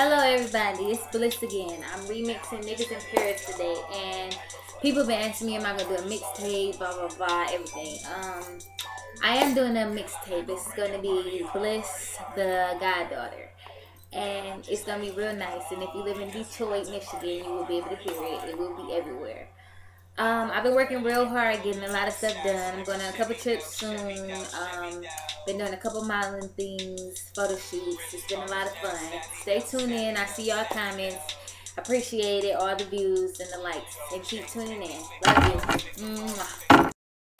Hello everybody, it's Bliss again. I'm remixing Niggas in Paris today and people been asking me am I gonna do a mixtape, blah blah blah, everything. Um I am doing a mixtape. It's gonna be Bliss the Goddaughter. And it's gonna be real nice. And if you live in Detroit, Michigan, you will be able to hear it. It will be everywhere. Um, I've been working real hard, getting a lot of stuff done. I'm going on a couple trips soon. Um, been doing a couple modeling things, photo shoots. It's been a lot of fun. Stay tuned in. I see y'all comments. Appreciate it, all the views and the likes. And keep tuning in. Love you. Mwah.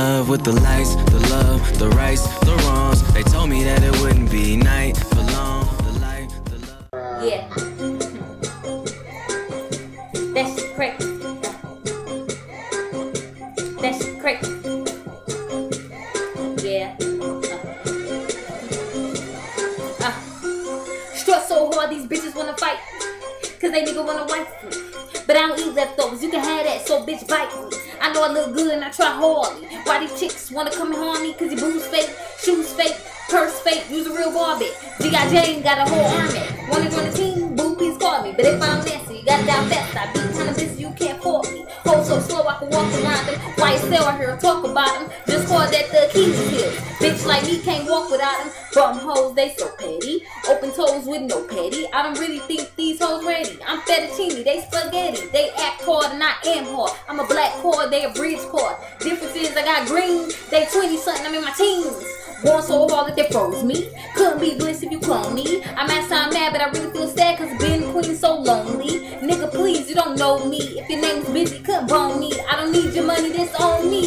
Love with the lights, the love, the rights, the wrongs. They told me that it wouldn't be night for long. The light, the love. Yeah. That's crazy. Hard, these bitches wanna fight. Cause they nigga wanna wife me. But I don't eat leftovers, you can have that, so bitch bite me. I know I look good and I try hard. Why these chicks wanna come and harm me? Cause your booze fake, shoes fake, purse fake, use a real Barbie. G.I. Jane got a whole army. Wanna join the team? Boo, please call me. But if I'm nasty, you gotta doubt that. I be kinda busy, you can't fault me. Hold so slow I can walk around them. Why you still out here talk about them? Bitch like me can't walk without them. Bum hoes, they so petty. Open toes with no petty. I don't really think these hoes ready. I'm fettuccine, they spaghetti. They act hard and I am hard. I'm a black cord, they a bridge cord. Difference is I got green, they 20 something, I'm in my teens. Born so hard that they froze me. Couldn't be bliss if you clone me. I'm outside mad, but I really feel sad cause being queen so lonely. Nigga, please, you don't know me. If your name's busy, couldn't bone me. I don't need your money, this on me.